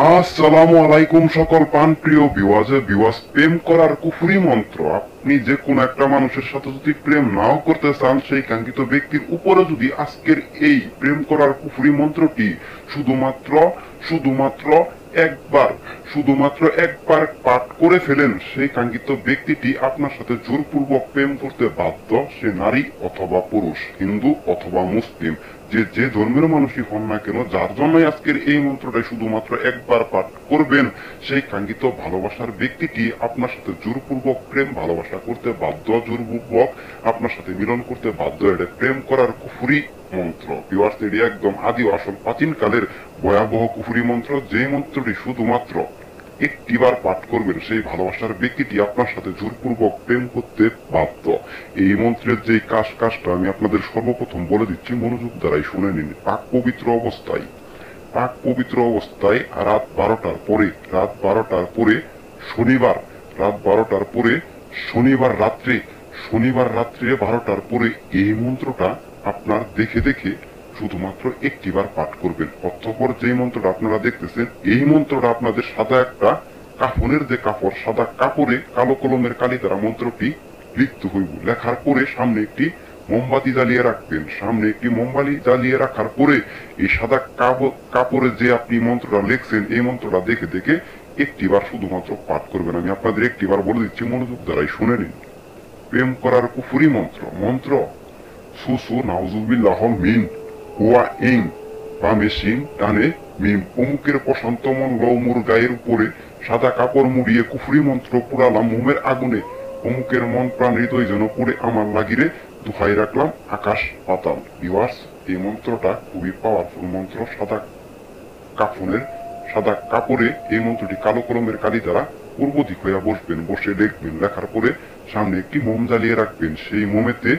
আসসালামু আলাইকুম সকল পান প্রিয় বিওয়াজে বিওয়াজ প্রেম করার কুফুরি মন্ত্র। আপনি যে কোন একটা মানুষের সাথে যদি প্রেম নাও করতে চান, সেই কাঙ্ক্ষিত ব্যক্তির উপরে যদি আজকের এই প্রেম করার কুফুরি মন্ত্রটি শুধুমাত্র শুধুমাত্র একবার শুধুমাত্র একবার পাঠ করে ফেলেন সেই কাঙ্ক্ষিত ব্যক্তিটি আপনার সাথে জোরপূর্বক প্রেম করতে বাধ্য, সে নারী অথবা পুরুষ, হিন্দু অথবা মুসলিম। যে যে ধর্মের মানুষই হন না কেন, যার জন্যই আজকের এই মন্ত্রটা শুধুমাত্র একবার পাঠ করবেন, সেই কাঙ্ক্ষিত ভালোবাসার ব্যক্তিটি আপনার সাথে জোরপূর্বক প্রেম, ভালোবাসা করতে বাধ্য, জোরপূর্বক আপনার সাথে মিলন করতে বাধ্য, এটা প্রেম করার কুফুরি মন্ত্র। বিওয়ার্স এটি একদম আদি আসল প্রাচীন কালের ভয়াবহ কুফুরি মন্ত্র যে মন্ত্রটি শুধুমাত্র একটিবার পাঠ করবেন, সেই ভালোবাসার ব্যক্তিটি আপনার সাথে জোরপূর্বক প্রেম করতে বাধ্য। এই মন্ত্রের যে কাজ কাজটা আমি আপনাদের সর্বপ্রথম বলে দিচ্ছি, মনোযোগ দ্বারাই শুনে নিন। পাক পবিত্র অবস্থায়, পাক পবিত্র অবস্থায় রাত বারোটার পরে, রাত বারোটার পরে শনিবার, রাত বারোটার পরে শনিবার রাত্রে শনিবার রাত্রে বারোটার পরে এই মন্ত্রটা আপনার দেখে দেখে শুধুমাত্র একটিবার পাঠ করবেন। অতঃপর যে মন্ত্রটা আপনারা দেখতেছেন, এই মন্ত্রটা আপনাদের সাদা একটা কাফনের যে কাপড়, সাদা কাপড়ে কালো কলমের কালি দ্বারা মন্ত্রটি লিখতে হইব। লেখার পরে সামনে একটি মোমবাতি জ্বালিয়ে রাখবেন। সামনে একটি মোমবাতি জ্বালিয়ে রাখার পরে এই সাদা কাপড়ে যে আপনি মন্ত্রটা লিখছেন, এই মন্ত্রটা দেখে দেখে একটিবার শুধুমাত্র পাঠ করবেন। আমি আপনাদের একটিবার বলে দিচ্ছি, মনোযোগ দ্বারাই শুনে নিন। প্রেম করার কুফুরি মন্ত্র। মন্ত্র, সুসু নাউজুবিল্লাহ মিন। হুয়া ইং। টানে মিম। অমুকের প্রশান্ত মন লৌমুর গায়ের উপরে। সাদা কাপড় মুড়িয়ে কুফুরি মন্ত্র পুরালাম আগুনে। অমুকের মন প্রাণ হৃদয় যেন আমার লাগিরে। দুহাই রাখলাম আকাশ পাতাল। এই মন্ত্রটা খুবই পাওয়ারফুল মন্ত্র। সাদা কাফনের, সাদা কাপড়ে এই মন্ত্রটি কালো কলমের কালি দ্বারা পূর্ব দিক হইয়া বসবেন। বসে দেখবেন, লেখার পরে সামনে একটি মোম জ্বালিয়ে রাখবেন। সেই মোমেতে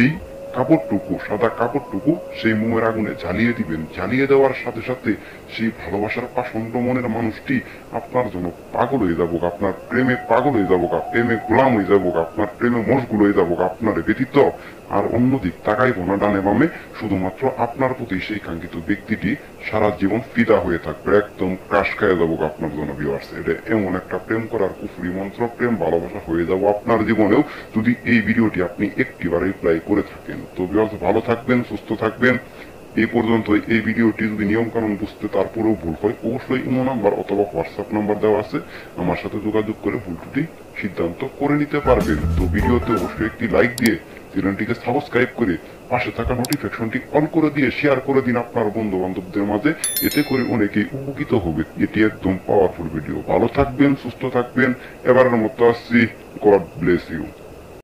এই কাপড়টুকু, সাদা কাপড়টুকু সেই মোমের আগুনে জ্বালিয়ে দিবেন। জ্বালিয়ে দেওয়ার সাথে সাথে সেই ভালোবাসার পাষণ্ড মনের মানুষটি আপনার জন্য পাগল হয়ে যাব আপনার প্রেমে পাগল হয়ে যাব প্রেমে গোলাম হয়ে যাব আপনার প্রেমে মশগুল হয়ে যাব আপনার ব্যতীত আর অন্যদিক তাকাইব না ডানে বামে। শুধুমাত্র আপনার প্রতি সেই কাঙ্ক্ষিত ব্যক্তিটি সারা জীবন ফিদা হয়ে থাকবে। একদম কাশ খাইয়ে যাব আপনার জন্য বিওয়ার্স এটা এমন একটা প্রেম করার কুফুরি মন্ত্র। প্রেম, ভালোবাসা হয়ে যাব আপনার জীবনেও। যদি এই ভিডিওটি আপনি একটিবার রিপ্লাই করে থাকেন তো বিওয়ার্স ভালো থাকবেন, সুস্থ থাকবেন। এই পর্যন্ত এই ভিডিওটি যদি নিয়ম কানুন বুঝতে তারপরেও ভুল হয়, অবশ্যই ইমো নাম্বার অথবা হোয়াটসঅ্যাপ নাম্বার দেওয়া আছে। আমার সাথে যোগাযোগ করে ভুল ত্রুটি সিদ্ধান্ত করে নিতে পারবেন। তো ভিডিওতে অবশ্যই একটি লাইক দিয়ে চ্যানেলটিকে সাবস্ক্রাইব করে পাশে থাকা নোটিফিকেশনটি অন করে দিয়ে শেয়ার করে দিন আপনার বন্ধু বান্ধবদের মাঝে। এতে করে অনেকেই উপকৃত হবে। এটি একদম পাওয়ারফুল ভিডিও ভালো থাকবেন, সুস্থ থাকবেন। এবারের মতো আসছি। God bless you